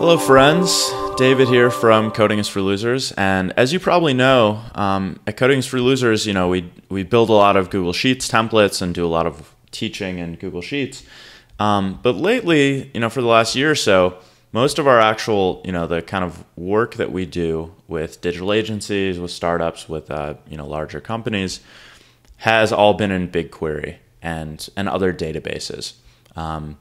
Hello, friends. David here from Coding is for Losers, and as you probably know, um, at Coding is for Losers, you know we we build a lot of Google Sheets templates and do a lot of teaching in Google Sheets. Um, but lately, you know, for the last year or so, most of our actual, you know, the kind of work that we do with digital agencies, with startups, with uh, you know larger companies, has all been in BigQuery and and other databases. Um,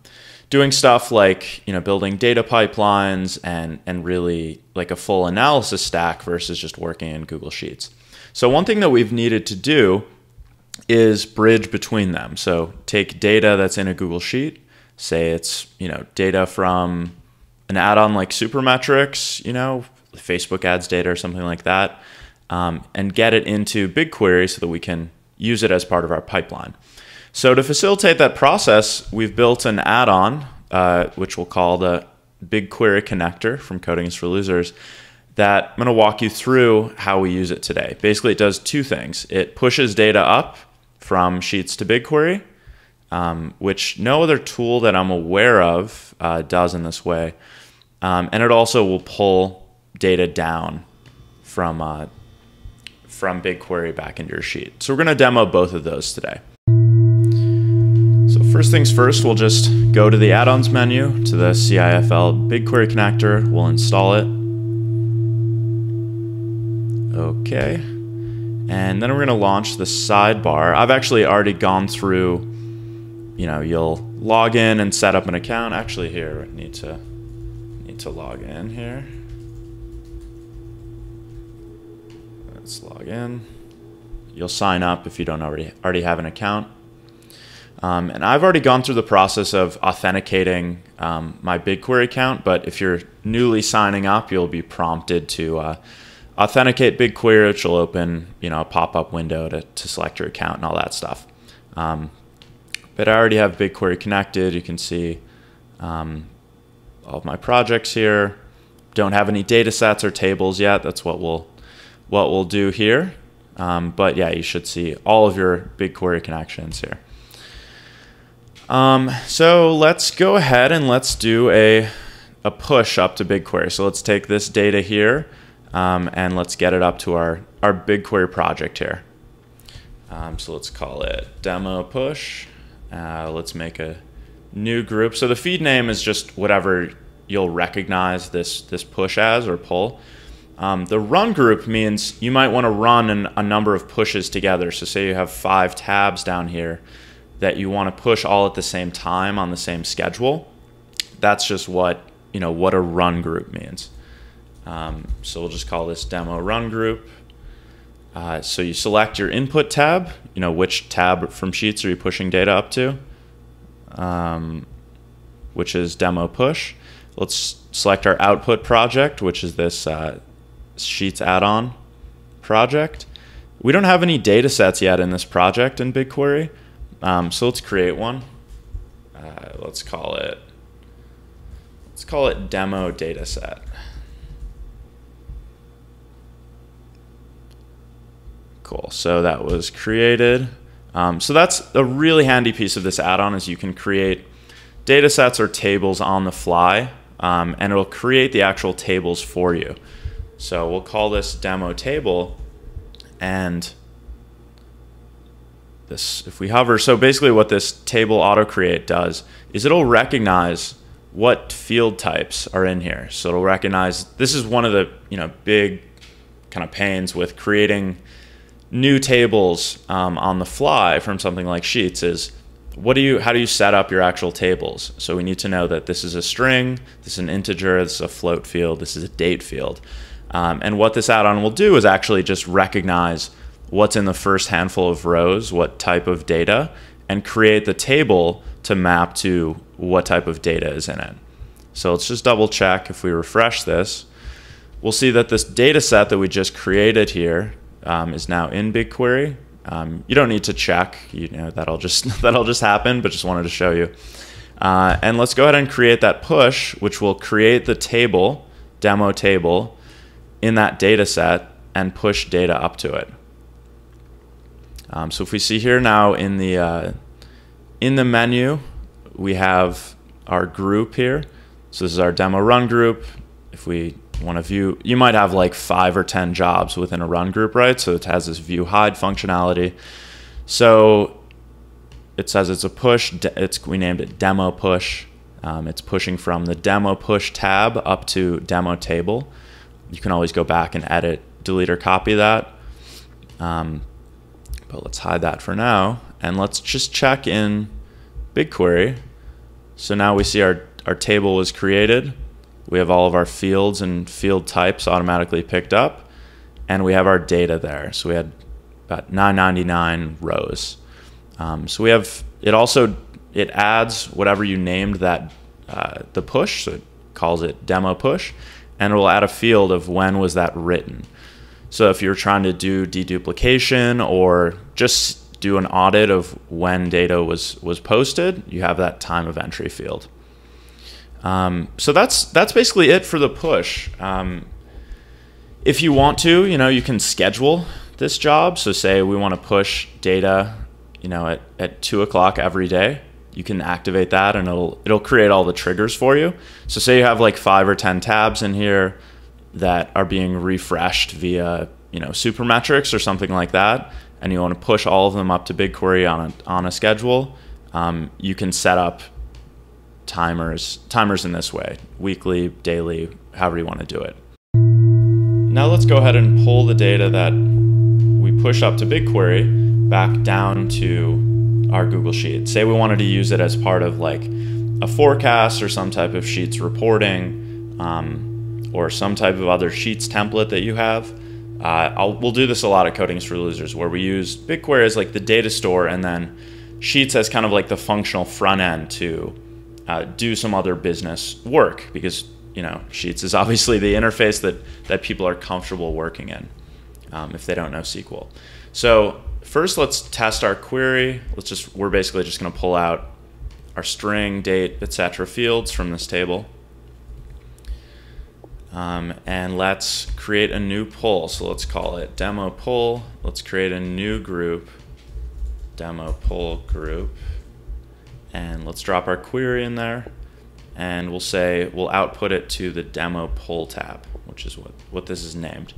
doing stuff like you know building data pipelines and and really like a full analysis stack versus just working in Google Sheets. So one thing that we've needed to do is bridge between them. So take data that's in a Google Sheet, say it's you know data from an add-on like Supermetrics, you know Facebook ads data or something like that, um, and get it into BigQuery so that we can use it as part of our pipeline. So to facilitate that process, we've built an add-on, uh, which we'll call the BigQuery connector from Coding is for Losers, that I'm going to walk you through how we use it today. Basically, it does two things. It pushes data up from Sheets to BigQuery, um, which no other tool that I'm aware of uh, does in this way. Um, and it also will pull data down from, uh, from BigQuery back into your sheet. So we're going to demo both of those today. First things first, we'll just go to the add-ons menu to the CIFL BigQuery connector. We'll install it. Okay. And then we're going to launch the sidebar. I've actually already gone through, you know, you'll log in and set up an account. Actually here, need to need to log in here. Let's log in. You'll sign up if you don't already already have an account. Um, and I've already gone through the process of authenticating um, my BigQuery account, but if you're newly signing up, you'll be prompted to uh, authenticate BigQuery, which will open you know a pop-up window to, to select your account and all that stuff. Um, but I already have BigQuery connected. You can see um, all of my projects here. Don't have any data sets or tables yet. That's what we'll what we'll do here. Um, but yeah, you should see all of your BigQuery connections here. Um, so let's go ahead and let's do a, a push up to BigQuery. So let's take this data here um, and let's get it up to our, our BigQuery project here. Um, so let's call it demo push. Uh, let's make a new group. So the feed name is just whatever you'll recognize this, this push as or pull. Um, the run group means you might want to run an, a number of pushes together. So say you have five tabs down here that you want to push all at the same time on the same schedule. That's just what you know what a run group means. Um, so we'll just call this demo run group. Uh, so you select your input tab. You know which tab from Sheets are you pushing data up to, um, which is demo push. Let's select our output project, which is this uh, Sheets add-on project. We don't have any data sets yet in this project in BigQuery. Um, so let's create one. Uh, let's call it let's call it demo dataset. Cool. So that was created. Um, so that's a really handy piece of this add-on is you can create data sets or tables on the fly, um, and it'll create the actual tables for you. So we'll call this demo table, and this if we hover. So basically what this table auto create does is it'll recognize what field types are in here. So it'll recognize this is one of the you know big kind of pains with creating new tables um, on the fly from something like sheets is what do you how do you set up your actual tables? So we need to know that this is a string this is an integer this is a float field this is a date field. Um, and what this add-on will do is actually just recognize what's in the first handful of rows, what type of data, and create the table to map to what type of data is in it. So let's just double check if we refresh this. We'll see that this data set that we just created here um, is now in BigQuery. Um, you don't need to check, you know, that'll just, that'll just happen, but just wanted to show you. Uh, and let's go ahead and create that push, which will create the table, demo table, in that data set and push data up to it. Um, so if we see here now in the uh, in the menu, we have our group here. So this is our demo run group. If we want to view, you might have like five or 10 jobs within a run group, right? So it has this view hide functionality. So it says it's a push. It's we named it demo push. Um, it's pushing from the demo push tab up to demo table. You can always go back and edit, delete, or copy that. Um, but let's hide that for now. And let's just check in BigQuery. So now we see our, our table was created. We have all of our fields and field types automatically picked up. And we have our data there. So we had about 999 rows. Um, so we have, it also, it adds whatever you named that, uh, the push. So it calls it demo push. And it will add a field of when was that written. So if you're trying to do deduplication or just do an audit of when data was was posted, you have that time of entry field. Um, so that's that's basically it for the push. Um, if you want to, you know, you can schedule this job. So say we want to push data, you know, at, at two o'clock every day. You can activate that and it'll it'll create all the triggers for you. So say you have like five or ten tabs in here that are being refreshed via you know Supermetrics or something like that, and you want to push all of them up to BigQuery on a, on a schedule, um, you can set up timers timers in this way, weekly, daily, however you want to do it. Now let's go ahead and pull the data that we push up to BigQuery back down to our Google Sheet. Say we wanted to use it as part of like a forecast or some type of Sheets reporting. Um, or some type of other Sheets template that you have. Uh, we'll do this a lot at Codings for Losers, where we use BigQuery as like the data store, and then Sheets as kind of like the functional front end to uh, do some other business work, because you know Sheets is obviously the interface that that people are comfortable working in um, if they don't know SQL. So first, let's test our query. Let's just we're basically just going to pull out our string, date, etc. fields from this table. Um, and let's create a new poll. So let's call it demo poll. Let's create a new group, demo poll group. And let's drop our query in there. And we'll say, we'll output it to the demo poll tab, which is what, what this is named.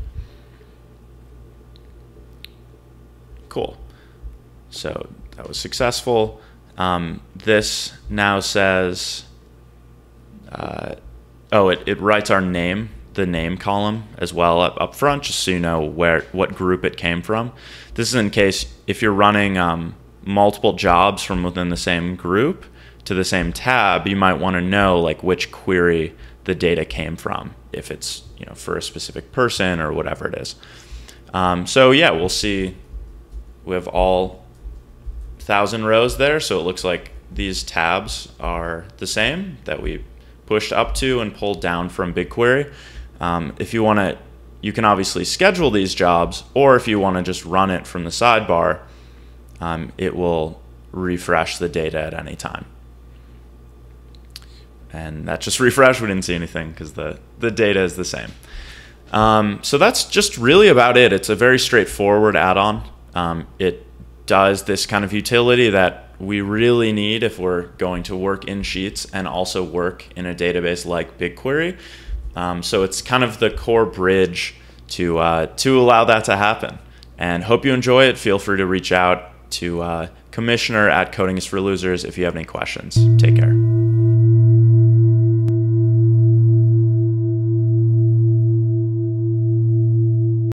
Cool. So that was successful. Um, this now says, uh, oh, it, it writes our name, the name column as well up, up front, just so you know where what group it came from. This is in case if you're running um, multiple jobs from within the same group to the same tab, you might want to know like which query the data came from, if it's you know for a specific person or whatever it is. Um, so yeah, we'll see. We have all thousand rows there, so it looks like these tabs are the same that we pushed up to and pulled down from BigQuery. Um, if you want to, you can obviously schedule these jobs, or if you want to just run it from the sidebar, um, it will refresh the data at any time. And that just refreshed, we didn't see anything because the, the data is the same. Um, so that's just really about it. It's a very straightforward add-on. Um, it does this kind of utility that we really need if we're going to work in Sheets and also work in a database like BigQuery. Um, so it's kind of the core bridge to uh, to allow that to happen. And hope you enjoy it. Feel free to reach out to uh, Commissioner at Coding is for Losers if you have any questions. Take care.